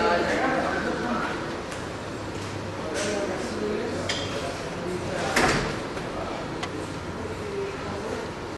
side.